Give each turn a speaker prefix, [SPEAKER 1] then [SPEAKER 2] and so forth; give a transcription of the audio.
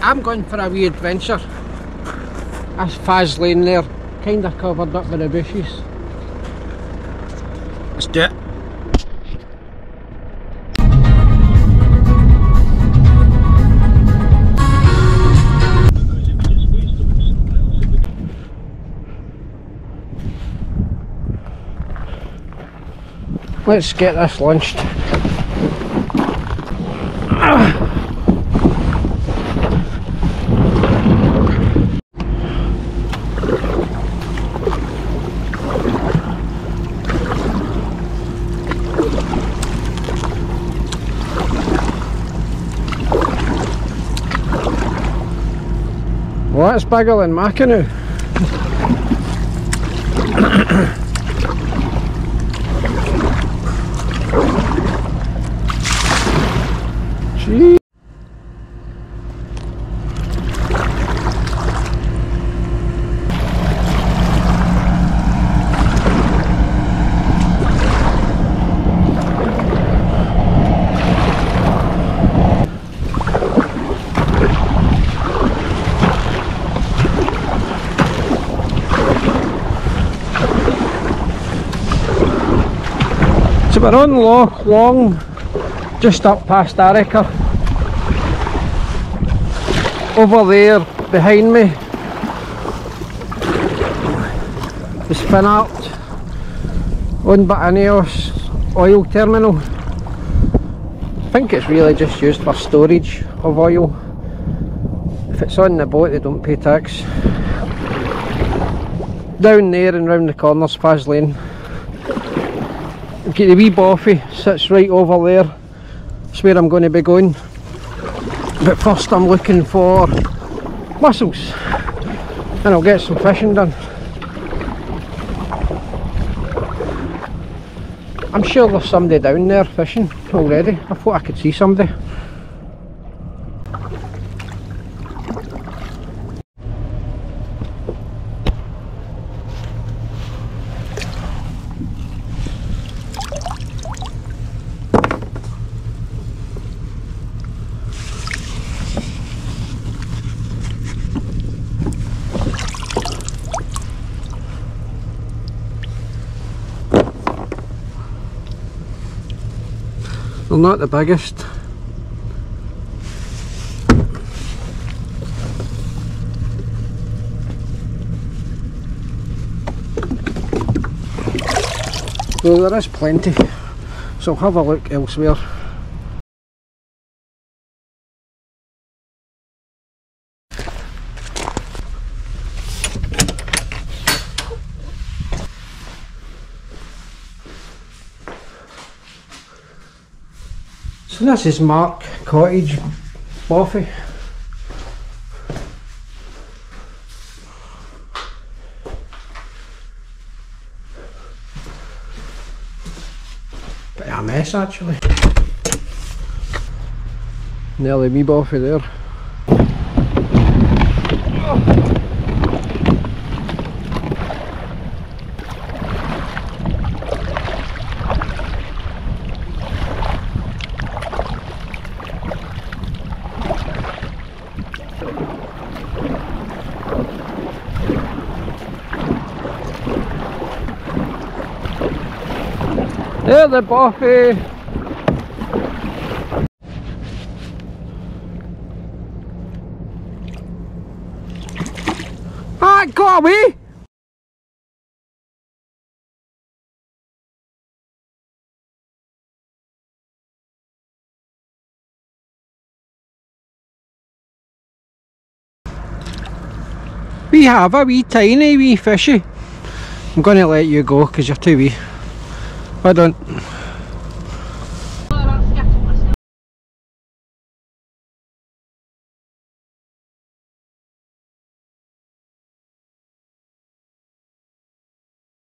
[SPEAKER 1] I'm going for a wee adventure. That's Faslane there, kinda covered up by the bushes.
[SPEAKER 2] Let's do it.
[SPEAKER 1] Let's get this lunched. Well, that's bigger than my So we're on Loch Long, just up past Arrochar. Over there, behind me, the Finnart, owned by Ineos oil terminal. I think it's really just used for storage of oil. If it's on the boat they don't pay tax. Down there and round the corner, Faslane. Get the wee bothy, sits right over there. That's where I'm going to be going. But first I'm looking for mussels. And I'll get some fishing done. I'm sure there's somebody down there fishing already. I thought I could see somebody. They're not the biggest. Though there is plenty, so have a look elsewhere. So this is Mark Cottage Bothy. Bit of a mess actually. Nearly me Boffy there. There a Boffy! Ah, it got away! We have a wee tiny wee fishy. I'm going to let you go because you're too wee. Well done.